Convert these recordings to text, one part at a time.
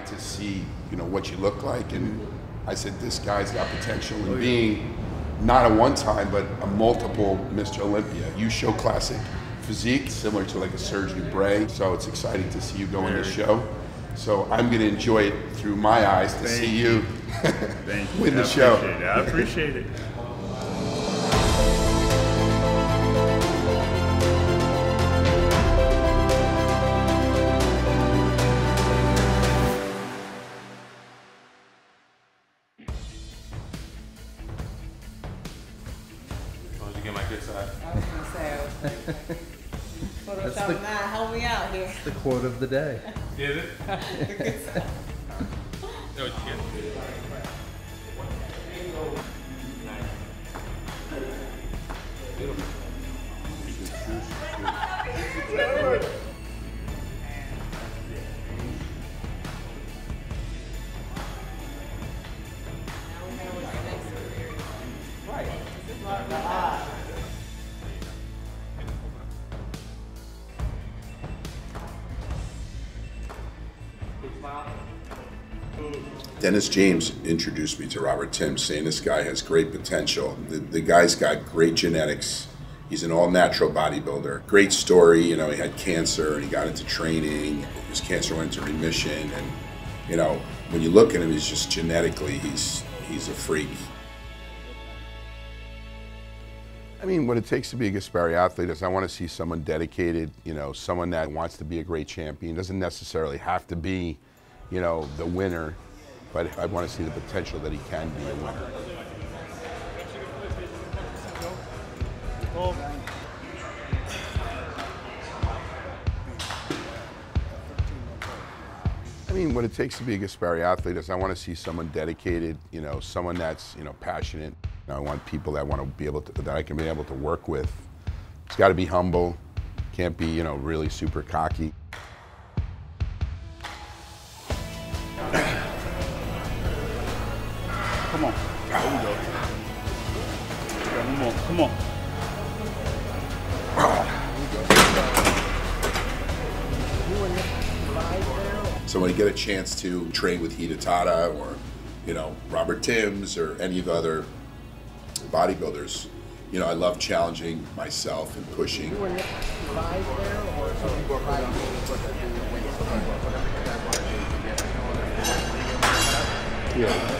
like to see, you know, what you look like. And mm-hmm. I said, this guy's got potential in oh, being not a one time, but a multiple Mr. Olympia. You show classic physique, similar to like a Serge Nubret. So it's exciting to see you go in the show. So I'm going to enjoy it through my eyes to see you, Thank you. win I the show. appreciate it. I appreciate it. Photoshop the- nine, help me out here. The quote of the day. Did it? Dennis James introduced me to Robert Timms, saying this guy has great potential. The, the guy's got great genetics. He's an all natural bodybuilder. Great story. You know, he had cancer and he got into training. His cancer went into remission. And, you know, when you look at him, he's just genetically, he's, he's a freak. I mean, what it takes to be a Gaspari athlete is I want to see someone dedicated, you know, someone that wants to be a great champion. Doesn't necessarily have to be, you know, the winner, but I want to see the potential that he can be a winner. I mean, what it takes to be a Gaspari athlete is I want to see someone dedicated, you know, someone that's, you know, passionate. I want people that want to be able to, that I can be able to work with. It's got to be humble. Can't be, you know, really super cocky. Come on. There we go. Yeah, one more. Come on. So when you get a chance to train with Hidetada or, you know, Robert Timms or any of the other bodybuilders, you know, I love challenging myself and pushing. Yeah.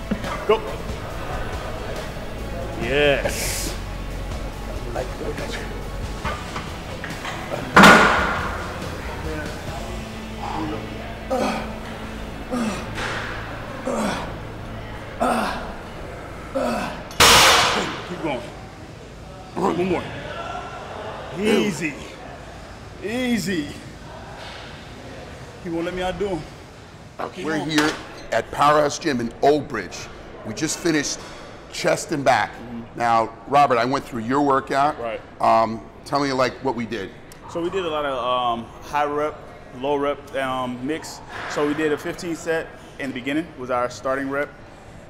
Go. Yes. Keep going. One more. Easy. Easy. He won't let me outdo him. Uh, we're here at Powerhouse Gym in Old Bridge. We just finished chest and back. Now, Robert, I went through your workout. Right. Um, tell me like what we did. So we did a lot of um, high rep, low rep um, mix. So we did a 15 set in the beginning was our starting rep,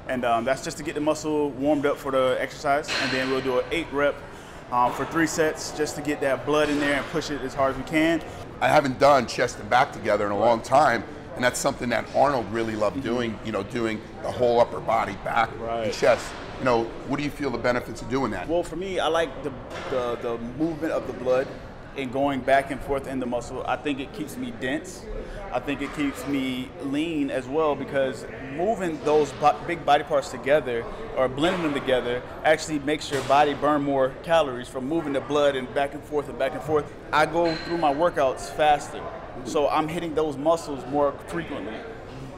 and um, that's just to get the muscle warmed up for the exercise. And then we'll do an eight rep um, for three sets just to get that blood in there and push it as hard as we can. I haven't done chest and back together in a long time, and that's something that Arnold really loved mm-hmm. doing. You know, doing the whole upper body, back and chest. You know, what do you feel the benefits of doing that? Well, for me, I like the, the, the movement of the blood and going back and forth in the muscle. I think it keeps me dense. I think it keeps me lean as well because moving those big body parts together or blending them together actually makes your body burn more calories from moving the blood and back and forth and back and forth. I go through my workouts faster, so I'm hitting those muscles more frequently.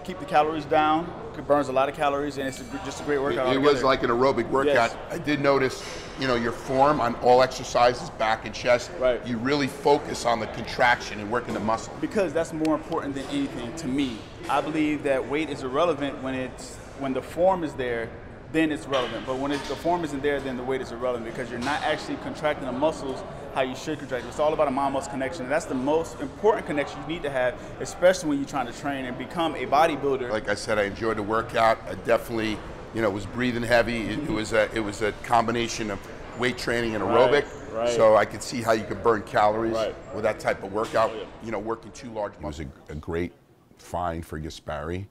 Keep the calories down. It burns a lot of calories, and it's a, just a great workout. It was like an aerobic workout. Yes. I did notice, you know, your form on all exercises, back and chest. Right. You really focus on the contraction and working the muscle. because that's more important than anything to me. I believe that weight is irrelevant when it's when the form is there, then it's relevant. But when it, the form isn't there, then the weight is irrelevant because you're not actually contracting the muscles how you should contract. It's all about a mind-muscle connection. And that's the most important connection you need to have, especially when you're trying to train and become a bodybuilder. Like I said, I enjoyed the workout. I definitely, you know, was breathing heavy. It, it was a it was a combination of weight training and aerobic. right. So I could see how you could burn calories Right. with that type of workout. Oh, you know, working too large. It was a, a great find for Gaspari.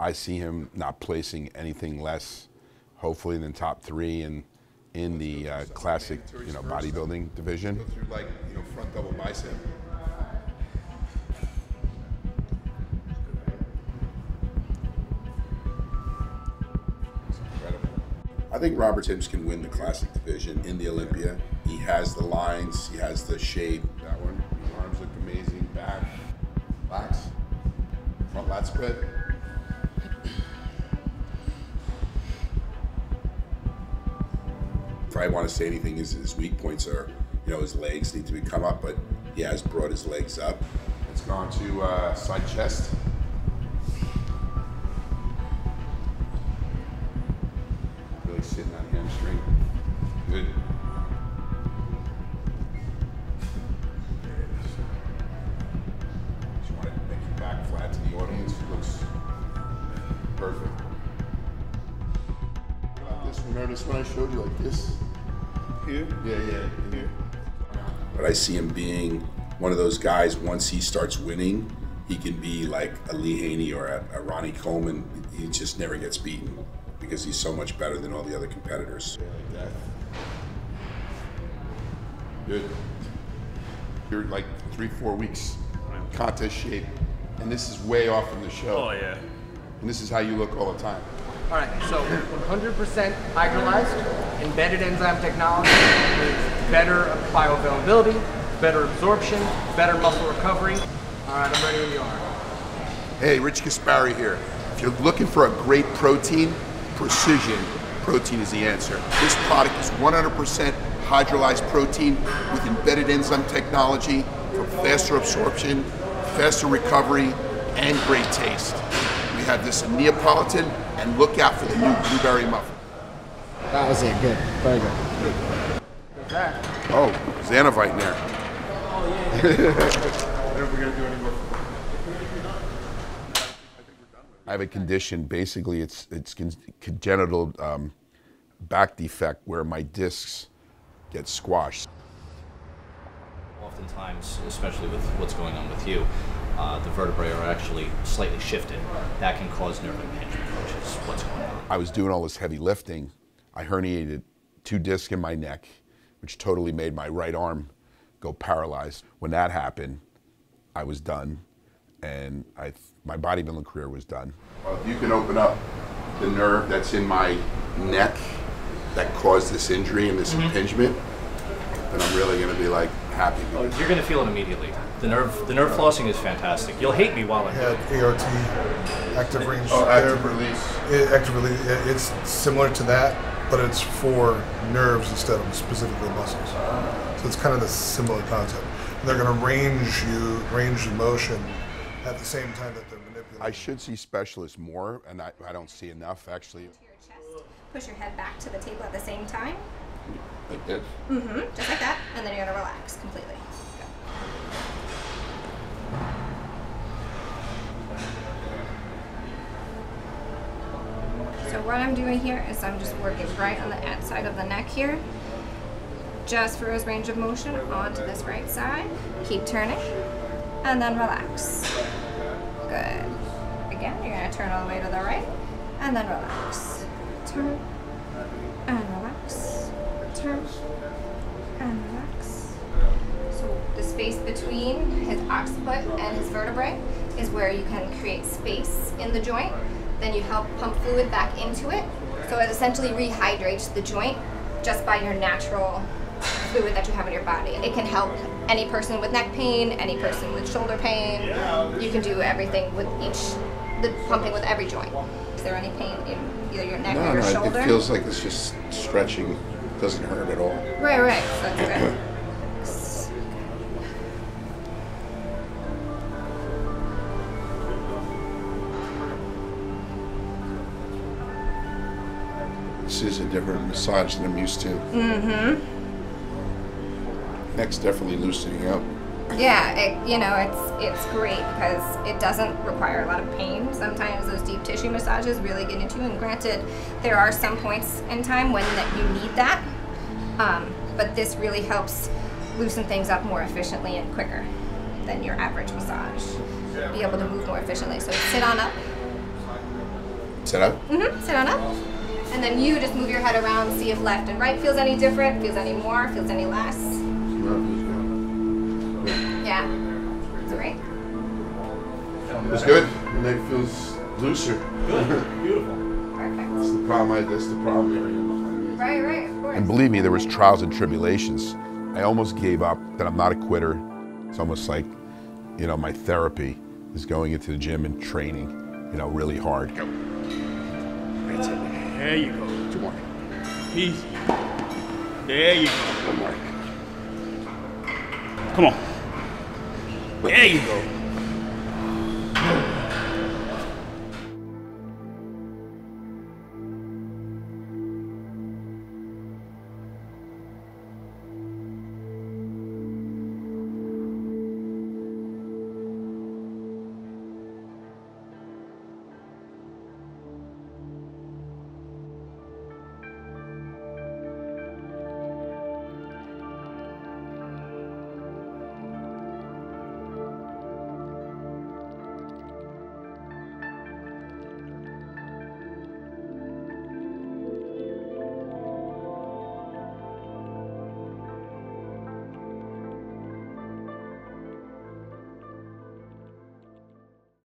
I see him not placing anything less, hopefully, in the top three in in the uh, classic, you know, bodybuilding division. Go through like you know front double bicep. I think Robert Timms can win the classic division in the Olympia. He has the lines, he has the shape. That one, the arms look amazing. Back, lax, front lat spread. I want to say anything, his, his weak points are, you know, his legs need to be come up, but he has brought his legs up. It's gone to uh, side chest. Here. Yeah, yeah. Here. But I see him being one of those guys. Once he starts winning, he can be like a Lee Haney or a, a Ronnie Coleman. He just never gets beaten because he's so much better than all the other competitors. Like. Good. You're like three, four weeks contest shape, and this is way off from the show. Oh yeah. And this is how you look all the time. All right, so 100% hydrolyzed, embedded enzyme technology means better bioavailability, better absorption, better muscle recovery. All right, I'm ready when you are. Hey, Rich Gaspari here. If you're looking for a great protein, precision protein is the answer. This product is 100% hydrolyzed protein with embedded enzyme technology for faster absorption, faster recovery, and great taste. We have this in Neapolitan, and look out for the new blueberry muffin. That was it. Good. Very good. Oh, Xanavite in there. I have a condition. Basically, it's it's con- congenital um, back defect where my discs get squashed. Oftentimes, especially with what's going on with you, uh, the vertebrae are actually slightly shifted. That can cause nerve impingement, which is what's going on. I was doing all this heavy lifting. I herniated two discs in my neck, which totally made my right arm go paralyzed. When that happened, I was done, and I my bodybuilding career was done. Well, if you can open up the nerve that's in my neck that caused this injury and this impingement, then I'm really going to be like happy. Oh, you're going to feel it immediately. The nerve, the nerve flossing is fantastic. You'll hate me while I'm doing had. ART, active range. Oh, active there. release. It, active release. it- it's similar to that, but it's for nerves instead of specifically muscles. So it's kind of the similar concept. And they're going to range you, range the motion at the same time that they're manipulating. I should see specialists more, and I, I don't see enough actually. To your chest. Push your head back to the table at the same time, Like this. hmm just like that, and then you're gonna relax completely. What I'm doing here is I'm just working right on the outside of the neck here, just for his range of motion onto this right side. Keep turning, and then relax. Good. Again, you're gonna turn all the way to the right, and then relax. Turn, and relax. Turn, and relax. So the space between his occiput and his vertebrae is where you can create space in the joint. Then you help pump fluid back into it. So it essentially rehydrates the joint just by your natural fluid that you have in your body. It can help any person with neck pain, any person with shoulder pain. You can do everything with each the pumping with every joint. Is there any pain in either your neck No, or no, your it- shoulder? it feels like it's just stretching. It Doesn't hurt at all. Right, right. So This is a different massage than I'm used to. Mm-hmm. Neck's definitely loosening up. Yeah, it, you know, it's it's great because it doesn't require a lot of pain. Sometimes those deep tissue massages really get into you. And granted, there are some points in time when that you need that, um, but this really helps loosen things up more efficiently and quicker than your average massage. Be able to move more efficiently. So sit on up. Sit up. Mm-hmm. Sit on up. And then you just move your head around, see if left and right feels any different, feels any more, feels any less. Yeah. It's great. It's good. The neck feels looser. Good. Beautiful. Perfect. That's the problem. I, that's the problem. Right, right, of course. And believe me, there was trials and tribulations. I almost gave up. That I'm not a quitter. It's almost like, you know, my therapy is going into the gym and training, you know, really hard. There you go. Two more. Easy. There you go. One more. Come on. There you go.